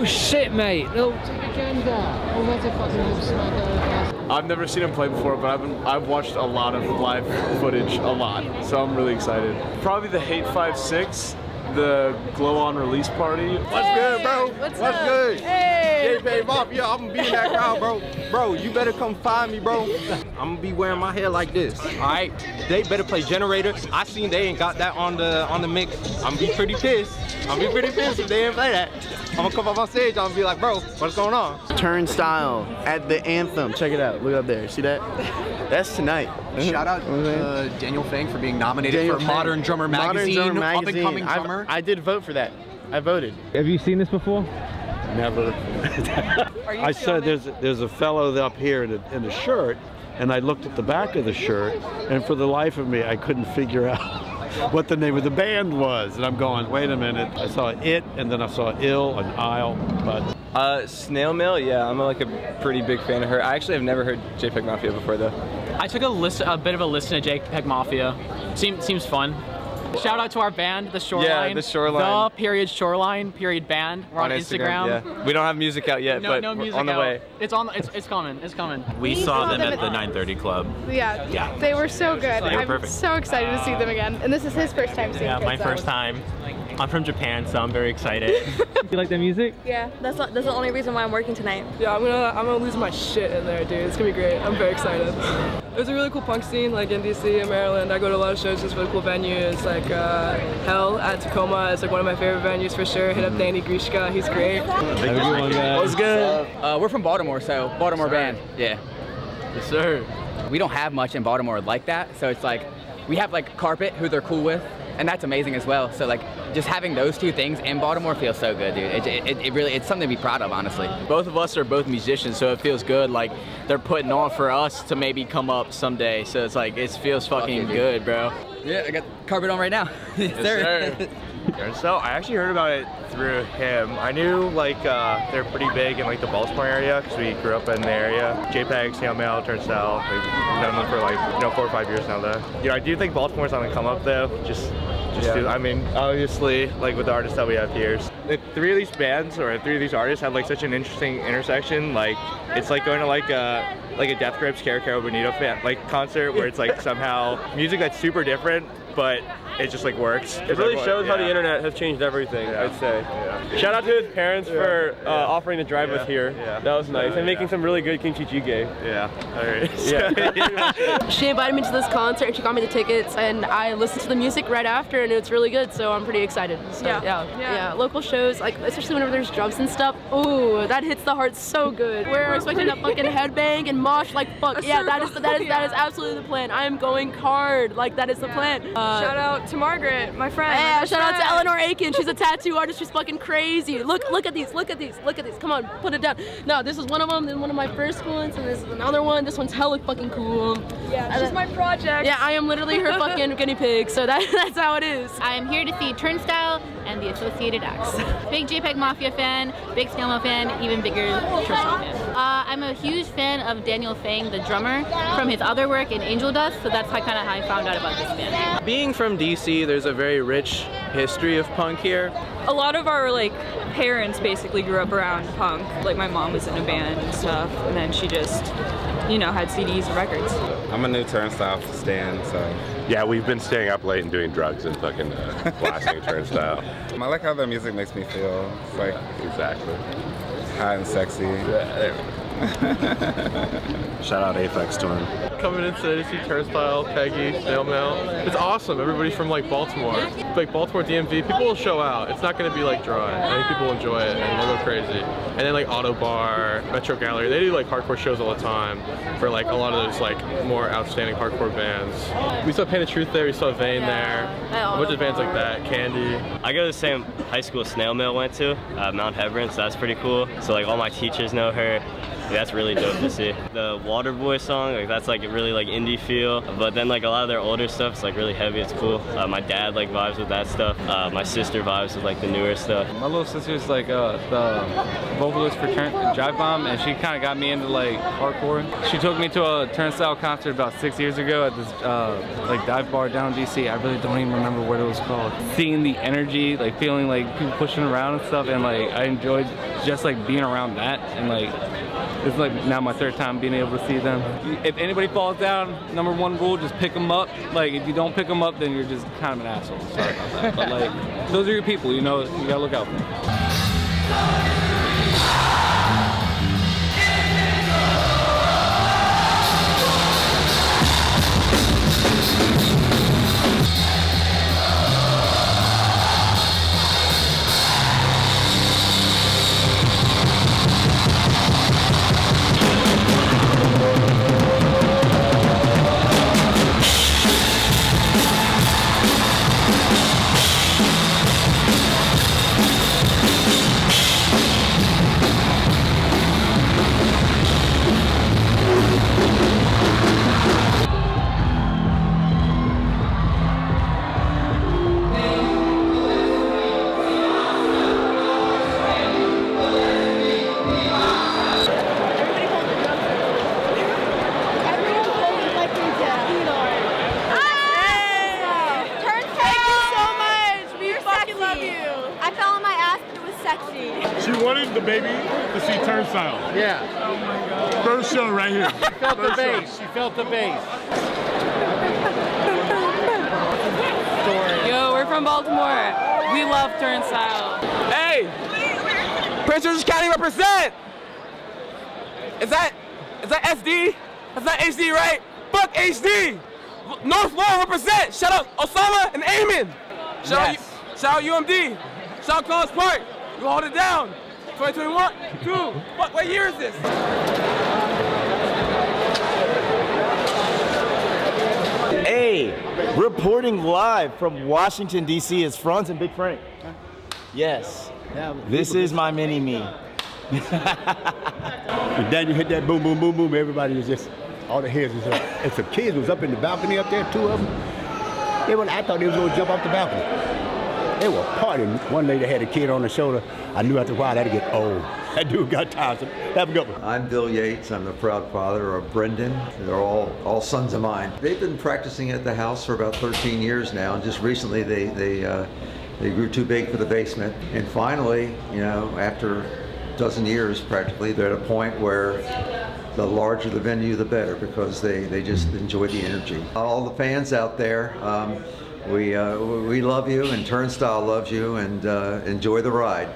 Oh shit, mate. Gander. Oh. I've never seen him play before, but I've been, I've watched a lot of live footage, a lot. So I'm really excited. Probably the Hate 5-6, the Glow On release party. What's good, bro? What's, What's up? good? Hey. JP Mafia, I'm gonna be in that crowd, bro. Bro, you better come find me, bro. I'm gonna be wearing my hair like this. All right, they better play Generator. I seen they ain't got that on the on the mix. I'm gonna be pretty pissed. I'm gonna be pretty pissed if they didn't play that. I'm gonna come up on stage. I'm gonna be like, bro, what's going on? Turnstile at the Anthem. Check it out. Look up there. See that? That's tonight. Shout out What uh, Daniel Fang for being nominated Daniel for Fang. Modern Drummer Modern Magazine, Drummer up and Magazine. coming I've- drummer. I did vote for that. I voted. Have you seen this before? Never. I said there's there's a fellow up here in a, in a shirt, and I looked at the back of the shirt, and for the life of me, I couldn't figure out what the name of the band was. And I'm going, wait a minute. I saw it, and then I saw Ill and Isle, but Uh, Snail Mail, yeah, I'm like a pretty big fan of her. I actually have never heard JPEG Mafia before though. I took a listen, a bit of a listen to JPEG Mafia. Seems seems fun. Shout out to our band, The Shoreline. Yeah, The Shoreline. The period Shoreline period band. We're on, Instagram. Yeah. We don't have music out yet, No, but no we're music on the out. way. It's on. It's, it's coming. It's coming. We saw them at the 930 Club. Yeah. Yeah. They were so good. They were I'm perfect. so excited to see them again. And this is his first time seeing Yeah, my first time. I'm from Japan, so I'm very excited. You like their music? Yeah, that's not, that's the only reason why I'm working tonight. Yeah, I'm gonna I'm gonna lose my shit in there, dude. It's gonna be great. I'm very excited. There's a really cool punk scene like in DC and Maryland. I go to a lot of shows just for the cool venues like uh, Hell at Tacoma. It's like one of my favorite venues for sure. Hit up Danny Grishka, he's great. Have a good guys. What's good? Uh, we're from Baltimore, so Baltimore band. Yeah. Yes, sir. We don't have much in Baltimore like that, so it's like we have like Carpet, who they're cool with, and that's amazing as well. So like just having those two things in Baltimore feels so good, dude. It, it, it really it's something to be proud of, honestly. Both of us are both musicians, so it feels good. Like they're putting on for us to maybe come up someday. So it's like it feels fucking dude. good, bro. Yeah, I got Carpet on right now. yes, sir. So I actually heard about it through him. I knew like uh, they're pretty big in like the Baltimore area because we grew up in the area. JPEG, Snail Mail, Turnstile. We've known them for like you know four or five years now though. You know I do think Baltimore's on the come up though. Just just Yeah. to- I mean obviously like with the artists that we have here. The three of these bands or three of these artists have like such an interesting intersection. Like it's like going to like a like a Death Grips Caro Bonito fan like concert where it's like somehow music that's super different but it just like works. It really shows how the internet has changed everything, Yeah. I'd say. Yeah. Shout out to his parents for uh, offering to drive Yeah. us here. Yeah. That was nice. Yeah, and making yeah. some really good kimchi jjigae. Yeah, alright. Yeah. She invited me to this concert and she got me the tickets and I listened to the music right after and it's really good so I'm pretty excited. So, Yeah. yeah. Yeah. Local shows, like especially whenever there's drums and stuff, ooh, that hits the heart so good. We're expecting a fucking headbang and mosh like fuck. Yeah, that is that is that is absolutely the plan. I am going hard. Like that is the plan. Uh, Shout out to Margaret, my friend. Yeah, best shout out to. Eleanor Aiken. She's a tattoo artist. She's fucking crazy. Look, look at these. Look at these. Look at these. Come on, put it down. No, this is one of them. Then one of my first ones, and this is another one. This one's hella fucking cool. Yeah, she's my project. Yeah, I am literally her fucking guinea pig. So that that's how it is. I am here to see Turnstile and the associated acts. Big JPEG Mafia fan, big Snail fan, even bigger Turnstile fan. Uh, I'm a huge fan of Daniel Fang, the drummer, from his other work in Angel Dust, so that's kind of how I found out about this band. Being from DC, there's a very rich history of punk here. a lot of our like parents basically grew up around punk. Like my mom was in a band and stuff, and then she just, you know, had CDs and records. I'm a new turnstile stand, so. Yeah, we've been staying up late and doing drugs and fucking uh, blasting turnstile. I like how the music makes me feel. It's like exactly hot and sexy. Shout out Apex to him. Coming in today to see Turnstile, Peggy, Snail Mail. It's awesome. Everybody's from like Baltimore, like Baltimore DMV, people will show out. It's not gonna be like dry. I think people will enjoy it and they'll go crazy. And then like Ottobar, Metro Gallery, they do like hardcore shows all the time for like a lot of those like more outstanding hardcore bands. We saw Pain of Truth there, we saw Vein there, a bunch of bands like that, Candy. I go to the same high school Snail Mail went to, uh, Mount Hebron, so that's pretty cool. So like all my teachers know her. That's really dope to see. The Waterboy song, like that's like a really like indie feel, but then like a lot of their older stuff is like really heavy. It's cool. Uh, my dad like vibes with that stuff. Uh, my sister vibes with like the newer stuff. My little sister's like uh, the vocalist for Turn Jive Bomb, and she kind of got me into like hardcore. She took me to a Turnstile concert about six years ago at this uh, like dive bar down in DC. I really don't even remember what it was called. Seeing the energy, like feeling like people pushing around and stuff, and like I enjoyed just like being around that, and like it's like now my third time being able to see them. If anybody falls down, number one rule, just pick them up. Like if you don't pick them up, then you're just kind of an asshole. Sorry about that. But like those are your people, you know, you gotta look out for them. Turnstile. Yeah. First show right here. She felt the First show. bass. She felt the bass. Yo, we're from Baltimore. We love Turnstile. Hey! Prince George's County represent! Is that, is that SD? That's not HD, right? Fuck HD! North Lawn represent! Shout out Osama and Eamon! Shout Yes. out, shout out UMD! Shout out College Park! You hold it down! 2021? Two! What, what year is this? Hey, reporting live from Washington, D.C. is Franz and Big Frank. Yes. This is my mini me. And then you hit that boom, boom, boom, boom. Everybody was just, all the heads was up. And some kids was up in the balcony up there, two of them. They were, I thought they was gonna jump off the balcony. They were partying. One lady had a kid on her shoulder. I knew after a while that'd get old. That dude got tired. So have a good one. I'm Bill Yates. I'm the proud father of Brendan. They're all all sons of mine. They've been practicing at the house for about 13 years now, and just recently they they uh, they grew too big for the basement. And finally, you know, after a dozen years practically, they're at a point where the larger the venue, the better, because they they just enjoy the energy. All the fans out there. Um, we, uh, we love you and Turnstile loves you and uh, enjoy the ride.